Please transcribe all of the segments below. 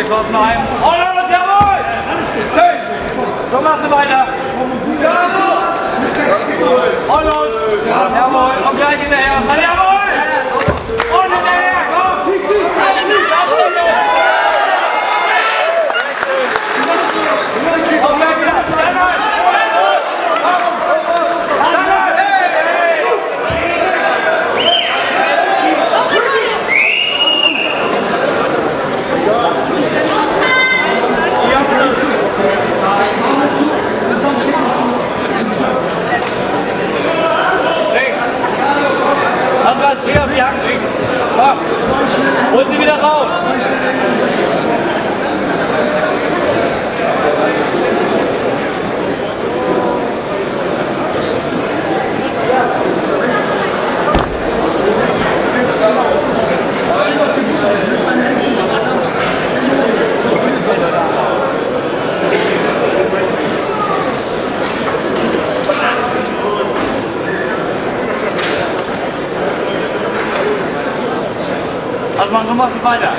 wir schlossen ein. Oh, los, jawohl! Schön! So machst du weiter. Oh, jawohl! Oh, los! Jawohl! Und gleich hinterher. Jawohl! Komm. Hol sie wieder raus. Thank you. Não posso falhar.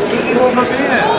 O que que eu vou fazer?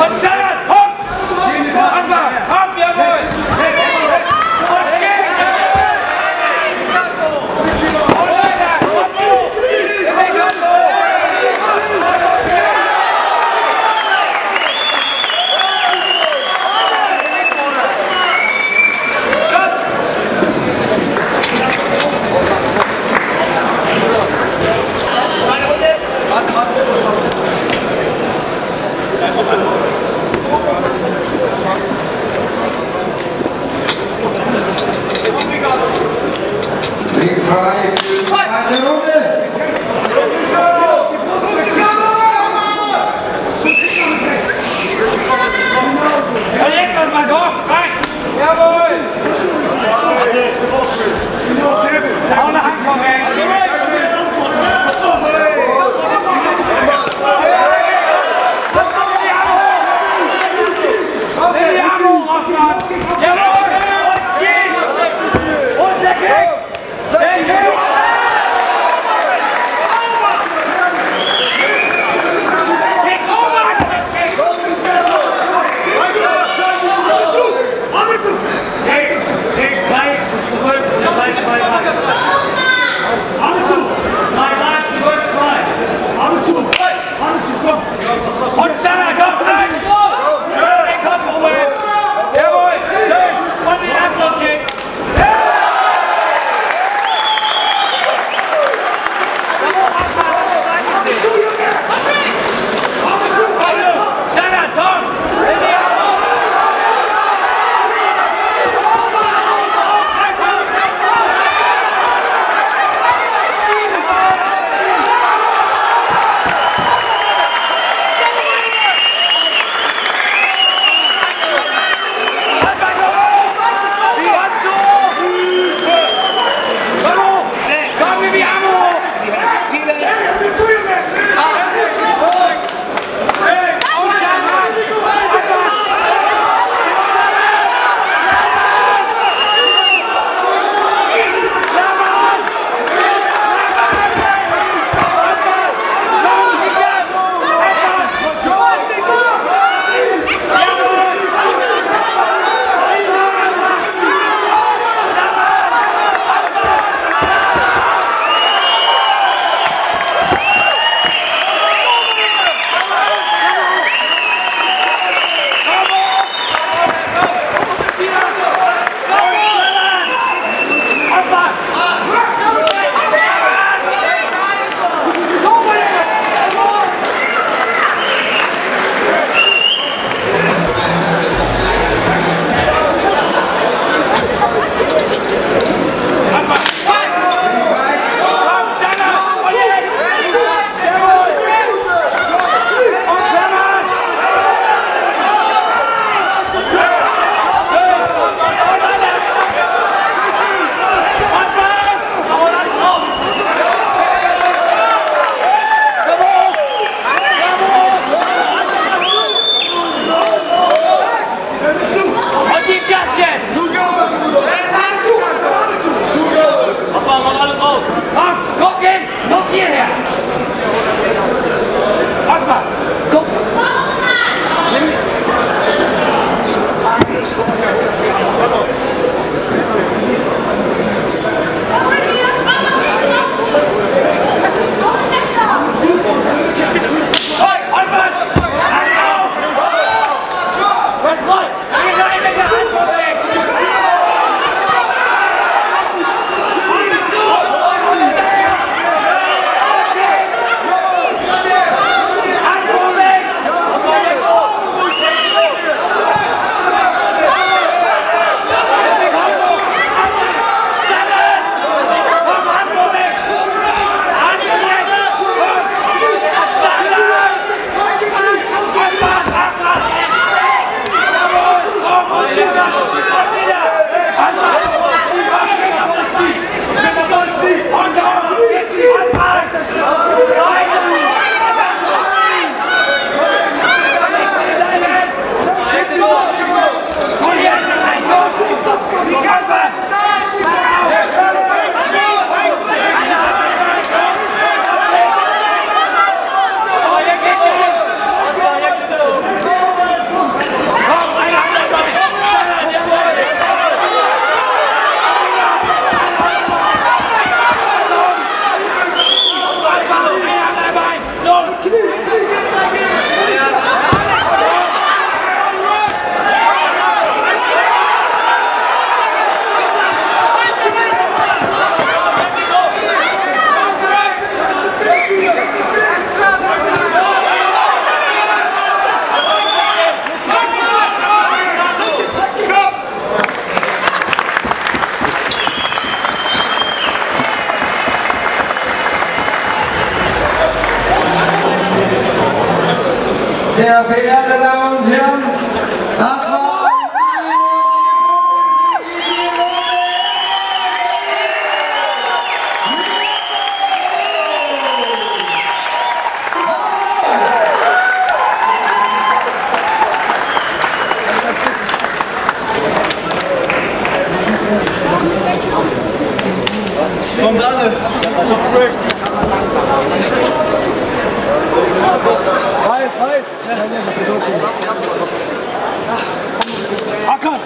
Let's go! Drive. Sehr verehrte Damen und Herren, das war Kommt alle. Hayır hayır. Hakan.